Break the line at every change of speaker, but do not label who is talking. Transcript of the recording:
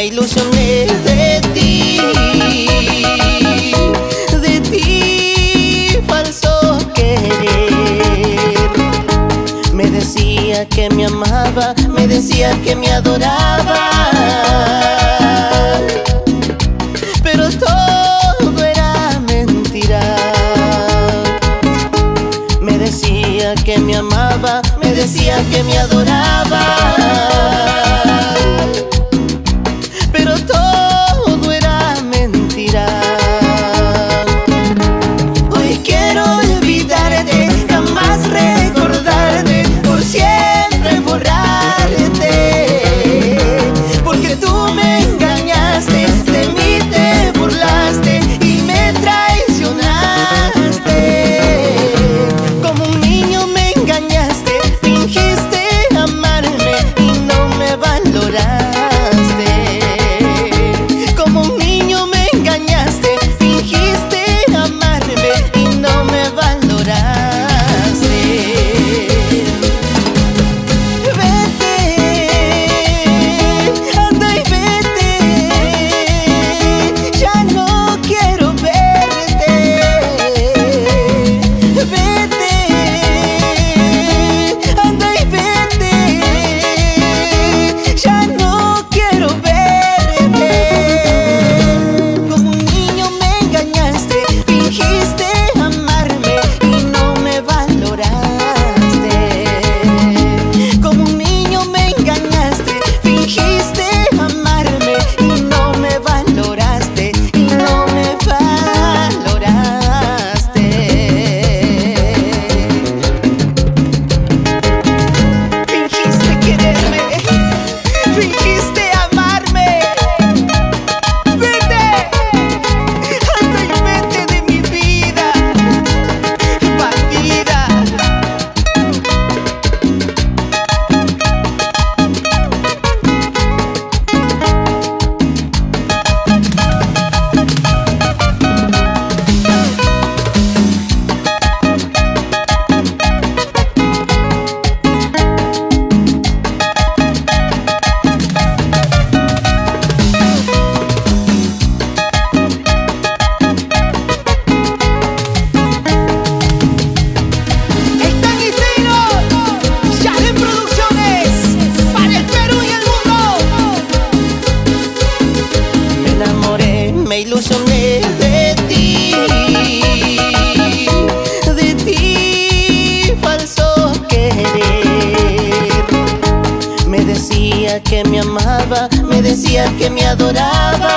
me ilusioné de ti, de ti, falso querer. Me decía que me amaba, me decía que me adoraba. Pero todo era mentira. Me decía que me amaba, me decía que me adoraba. Amaba, me decía que me adoraba.